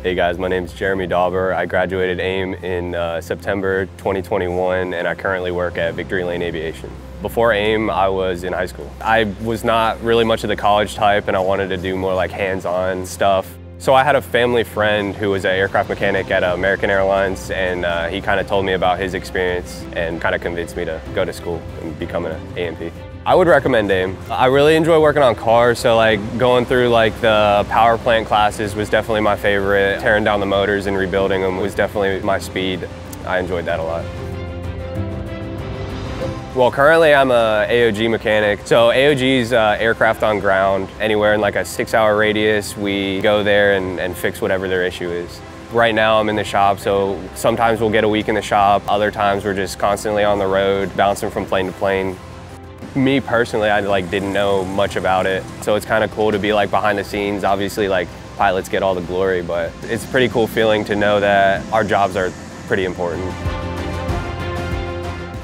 Hey guys, my name is Jeremy Dauber. I graduated AIM in uh, September 2021 and I currently work at Victory Lane Aviation. Before AIM, I was in high school. I was not really much of the college type and I wanted to do more like hands-on stuff. So I had a family friend who was an aircraft mechanic at American Airlines and uh, he kind of told me about his experience and kind of convinced me to go to school and become an A&P. I would recommend AIM. I really enjoy working on cars, so like going through like the power plant classes was definitely my favorite. Tearing down the motors and rebuilding them was definitely my speed. I enjoyed that a lot. Well, currently I'm a AOG mechanic. So AOG is uh, aircraft on ground. Anywhere in like a six hour radius, we go there and, and fix whatever their issue is. Right now I'm in the shop, so sometimes we'll get a week in the shop. Other times we're just constantly on the road, bouncing from plane to plane. Me personally, I like didn't know much about it. So it's kind of cool to be like behind the scenes. Obviously like pilots get all the glory, but it's a pretty cool feeling to know that our jobs are pretty important.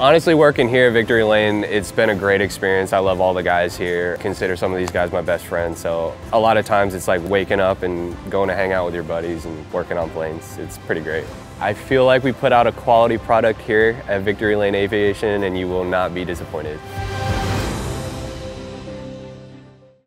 Honestly, working here at Victory Lane, it's been a great experience. I love all the guys here. Consider some of these guys my best friends. So a lot of times it's like waking up and going to hang out with your buddies and working on planes. It's pretty great. I feel like we put out a quality product here at Victory Lane Aviation and you will not be disappointed.